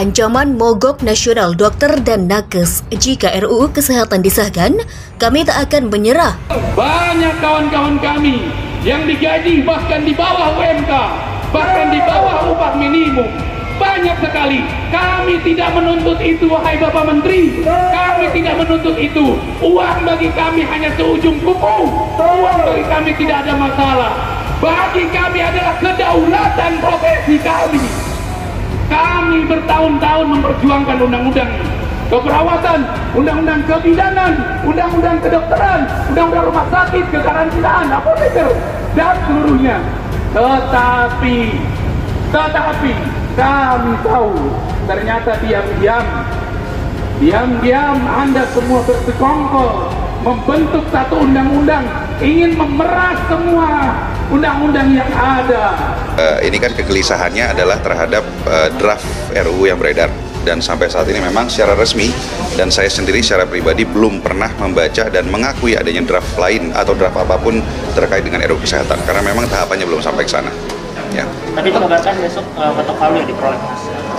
Ancaman mogok nasional dokter dan nakes jika RUU Kesehatan disahkan, kami tak akan menyerah. Banyak kawan-kawan kami yang digaji bahkan di bawah UMK, bahkan di bawah upah minimum. Banyak sekali. Kami tidak menuntut itu, wahai Bapak Menteri. Kami tidak menuntut itu. Uang bagi kami hanya seujung kuku. Uang bagi kami tidak ada masalah. Bagi kami adalah kedaulatan profesi kami. Kami bertahun-tahun memperjuangkan undang-undang keperawatan, undang-undang kebidanan, undang-undang kedokteran, undang-undang rumah sakit, kekarantinaan, apoteker, dan seluruhnya. Tetapi, tetapi kami tahu ternyata diam-diam, diam-diam Anda semua bersekongkol membentuk satu undang-undang ingin memeras semua undang-undang yang ada. Uh, ini kan kegelisahannya adalah terhadap uh, draft RUU yang beredar dan sampai saat ini memang secara resmi dan saya sendiri secara pribadi belum pernah membaca dan mengakui adanya draft lain atau draft apa pun terkait dengan RUU kesehatan karena memang tahapannya belum sampai ke sana. Ya. Tapi kabarkan besok uh, ketok palu ya diperoleh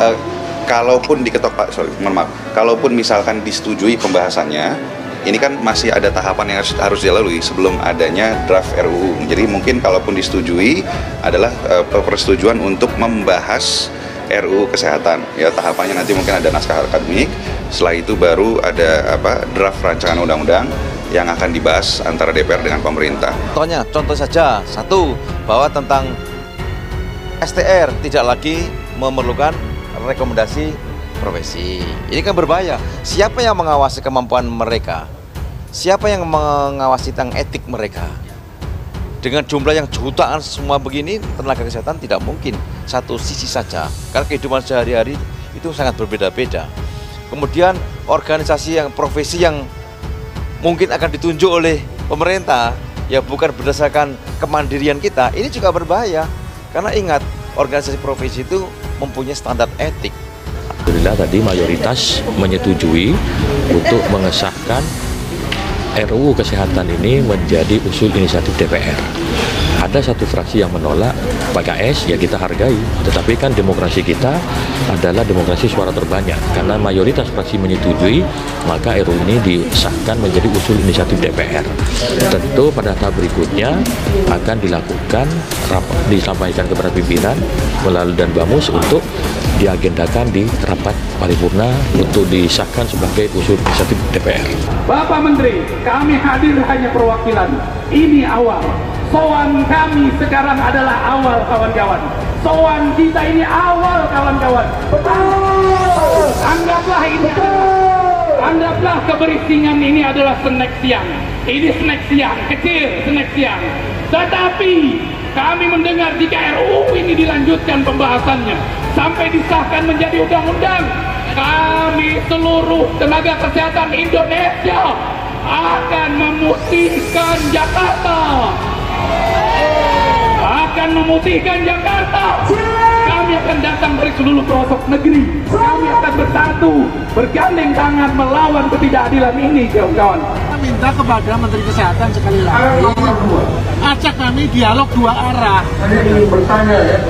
Uh, kalaupun diketok pak, sorry, maaf, kalaupun misalkan disetujui pembahasannya, ini kan masih ada tahapan yang harus, harus dilalui sebelum adanya draft RUU. Jadi mungkin kalaupun disetujui adalah uh, persetujuan untuk membahas RUU kesehatan. Ya tahapannya nanti mungkin ada naskah akademik. Setelah itu baru ada apa draft rancangan undang-undang yang akan dibahas antara DPR dengan pemerintah. Contohnya, contoh saja satu bahwa tentang STR tidak lagi memerlukan rekomendasi profesi. Ini kan berbahaya. Siapa yang mengawasi kemampuan mereka? Siapa yang mengawasi tentang etik mereka? Dengan jumlah yang jutaan semua begini, tenaga kesehatan tidak mungkin satu sisi saja. Karena kehidupan sehari-hari itu sangat berbeda-beda. Kemudian organisasi yang profesi yang mungkin akan ditunjuk oleh pemerintah ya bukan berdasarkan kemandirian kita, ini juga berbahaya. Karena ingat, organisasi profesi itu mempunyai standar etik Alhamdulillah tadi mayoritas menyetujui untuk mengesahkan RUU Kesehatan ini menjadi usul inisiatif DPR ada satu fraksi yang menolak PKS ya kita hargai. Tetapi kan demokrasi kita adalah demokrasi suara terbanyak. Karena mayoritas fraksi menyetujui maka RUU ini disahkan menjadi usul inisiatif DPR tentu pada tahap berikutnya akan dilakukan disampaikan kepada pimpinan melalui dan bamus untuk diagendakan di rapat paripurna untuk disahkan sebagai usul inisiatif DPR. Bapak Menteri, kami hadir hanya perwakilan. Ini awal Soan kami sekarang adalah awal kawan-kawan. Soan kita ini awal kawan-kawan. Betul. Anggaplah ini Anggaplah keberisingan ini adalah snack siang. Ini snack siang, kecil snack siang. Tetapi kami mendengar jika RUU ini dilanjutkan pembahasannya sampai disahkan menjadi undang-undang, kami seluruh tenaga kesehatan Indonesia akan memutihkan Jakarta akan memutihkan Jakarta. Kami akan datang dari seluruh pelosok negeri. Kami akan bersatu, bergandeng tangan melawan ketidakadilan ini, kawan-kawan. Minta kepada Menteri Kesehatan sekali lagi, ajak kami dialog dua arah.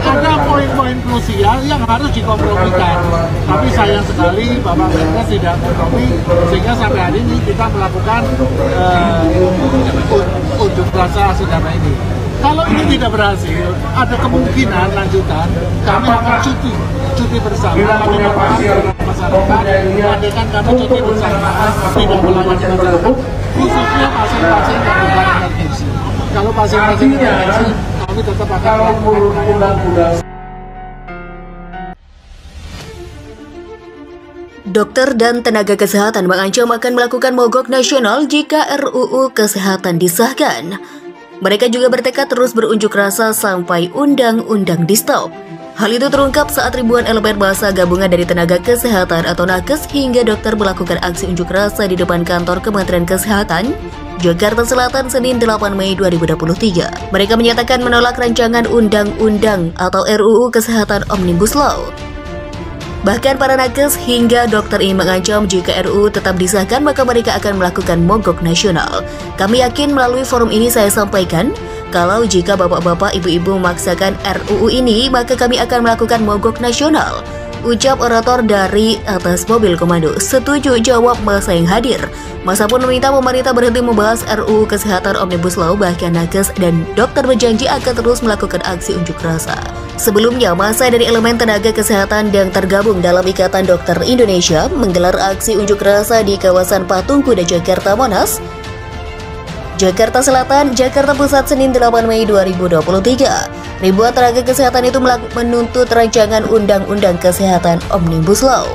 Ada poin-poin krusial yang harus dikompromikan. Tapi sayang sekali Bapak Menkes tidak kompromi, sehingga sampai hari ini kita melakukan uh, unjuk rasa saudara ini. Kalau ini tidak berhasil, ada kemungkinan lanjutan kami akan cuti, cuti bersama, kami masyarakat, adakan kami cuti bersama, tidak melayani masyarakat, khususnya pasien-pasien yang bukan emergensi. Kalau pasien-pasien emergensi, kami tetap akan melakukan Dokter dan tenaga kesehatan mengancam akan melakukan mogok nasional jika RUU Kesehatan disahkan. Mereka juga bertekad terus berunjuk rasa sampai undang-undang di stop. Hal itu terungkap saat ribuan elemen bahasa gabungan dari tenaga kesehatan atau nakes hingga dokter melakukan aksi unjuk rasa di depan kantor Kementerian Kesehatan, Jakarta Selatan Senin 8 Mei 2023. Mereka menyatakan menolak rancangan undang-undang atau RUU Kesehatan Omnibus Law Bahkan para nakes hingga dokter ini mengancam jika RUU tetap disahkan maka mereka akan melakukan mogok nasional. Kami yakin melalui forum ini saya sampaikan, kalau jika bapak-bapak ibu-ibu memaksakan RUU ini maka kami akan melakukan mogok nasional. Ucap orator dari atas mobil komando. Setuju jawab masa yang hadir. Masa pun meminta pemerintah berhenti membahas RUU Kesehatan Omnibus Law bahkan nakes dan dokter berjanji akan terus melakukan aksi unjuk rasa. Sebelumnya, masa dari elemen tenaga kesehatan yang tergabung dalam Ikatan Dokter Indonesia menggelar aksi unjuk rasa di kawasan Patung Kuda Jakarta Monas Jakarta Selatan, Jakarta Pusat, Senin 8 Mei 2023. Ribuan tenaga kesehatan itu menuntut rancangan Undang-Undang Kesehatan Omnibus Law.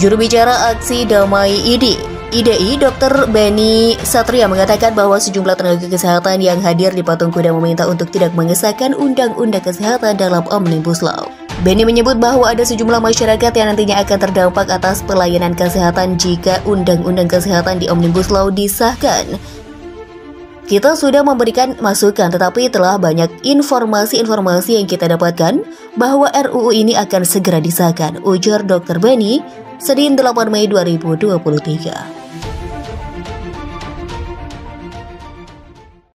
Juru bicara aksi Damai ID, IDI Dr. Benny Satria mengatakan bahwa sejumlah tenaga kesehatan yang hadir di patung kuda meminta untuk tidak mengesahkan Undang-Undang Kesehatan dalam Omnibus Law. Benny menyebut bahwa ada sejumlah masyarakat yang nantinya akan terdampak atas pelayanan kesehatan jika Undang-Undang Kesehatan di Omnibus Law disahkan. Kita sudah memberikan masukan tetapi telah banyak informasi-informasi yang kita dapatkan bahwa RUU ini akan segera disahkan, ujar Dr. Benny Senin 8 Mei 2023.